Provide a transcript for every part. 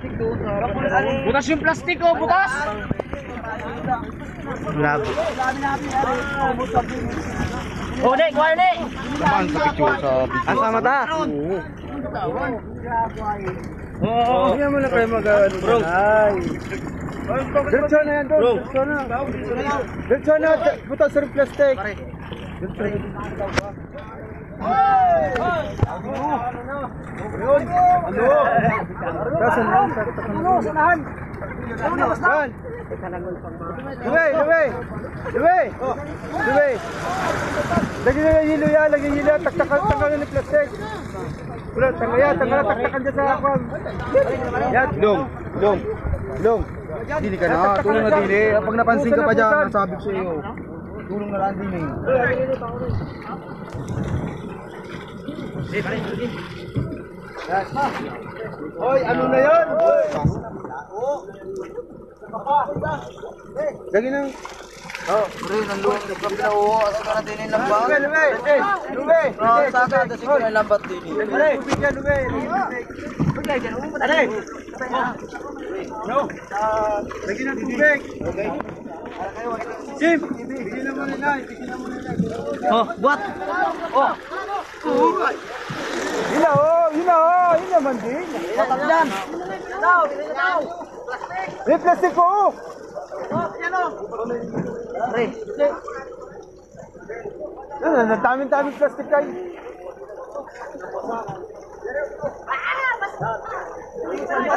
Butas yung plastic oh, butas! Labo. Oh, Nick, kuha Nick! Saan sa picture sa video? Asa mata? Oo. Hindi mo na kayo mag-ano. Bro. Ay. Diretso na yan, bro. Diretso na. Diretso na. Buta sa plastic. Ano? Kasan na? Ano? Sanahan? Saan? Luwe, luwe. Luwe. Luwe. Lagi na hilo yan, lagi hilo. Taktakan, taktakan yung plastic. Wala, tanga yan, taktakan dyan sa akwam. Yan. Long, long, long. Dili ka na, tulong na dili. Pag napansin ka pa dyan, nasabi ko sa iyo. Tulong na lang din eh. Hoy, ano na yun? Lagi na. Oh, pre, nanluwag ka pa pinauho. Asa ka natin yung lambat? Luwe, luwe, eh, luwe. Oh, saka, kasi ko yung lambat din. Luwe, tubig yan, luwe. Are. No. Lagi ng tubig. Sim, bigyan na mo nila, bigyan na mo nila. Oh, buat! Oh! Yun na, oh, yun na, naman din. Butas dyan! May plastic ko, oh. Pre, Ano, ang daming-daming plastic kayo.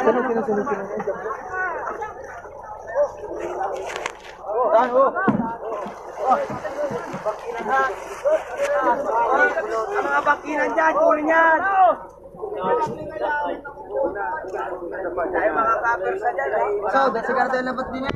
Sunod, sunod, sunod, sunod. Saan, oh? mga bakinan dyan, kunin yan! So, dahil sigara tayo lambat din.